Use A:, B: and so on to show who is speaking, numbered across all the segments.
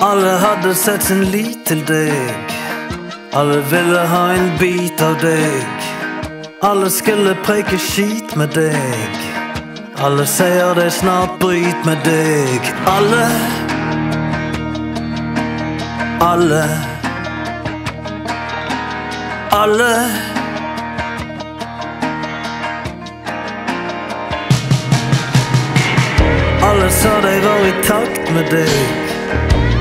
A: Alle hadde sett sin lit til deg. Alle ville ha en bit av deg. Alle skulle preike skit med deg. Alle sier det snart bryt med deg. Alle Alle Alle Alle sa de var i takt med deg.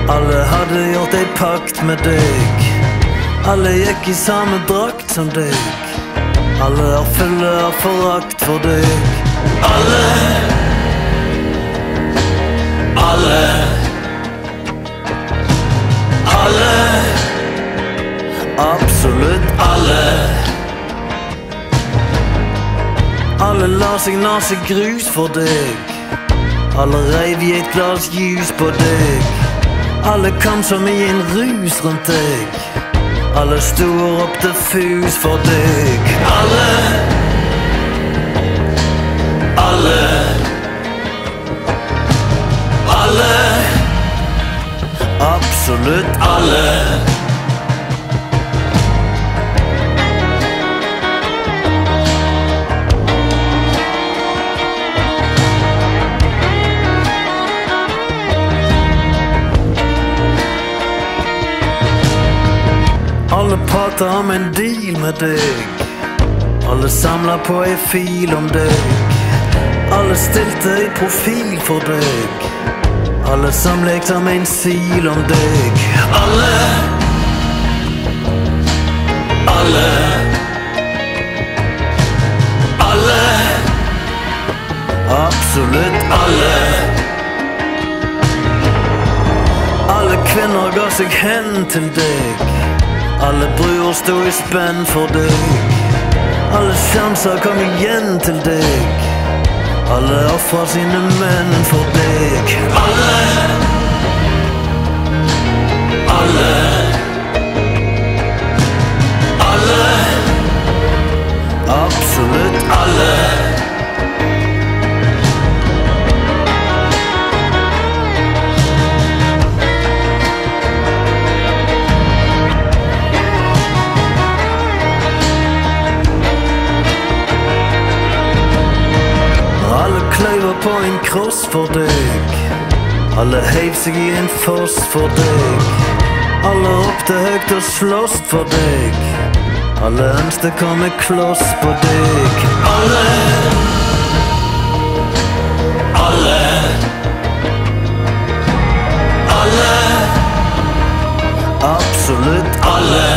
A: Alle hadde gjort ei pakt med deg. Alle gikk i samme drakt som deg. Alle er fulle av forakt for deg. Alle Alle Alle Absolutt alle. Alle la seg nase grus for deg. Alle reiv i et glass jus på deg. Alle kom som i en rus rundt deg. Alle sto og ropte fus for deg. Alle Alle Alle Absolutt alle. Alle prater om en deal med deg. Alle samler på ei fil om deg. Alle stilte i profil for deg. Alle som lekte med en sil om deg. Alle Alle Alle Absolutt alle. Alle kvinner ga seg hen til deg. Alle bruer sto i spenn for deg. Alle sjanser kom igjen til deg. Alle ofra sine menn for deg. Alle Alle på en kross for deg. Alle heiv seg i en foss for deg. Alle ropte høyt og sloss for deg. Alle ønsket komme kloss på deg. Alle Alle Alle Absolutt alle.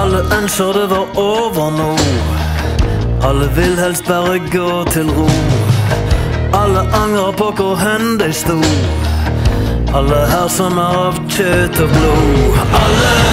A: Alle ønsker det var over nå. Alle vil helst bare gå til ro. Alle angrer på hvor hen de sto. Alle her som er av kjøtt og blod. Alle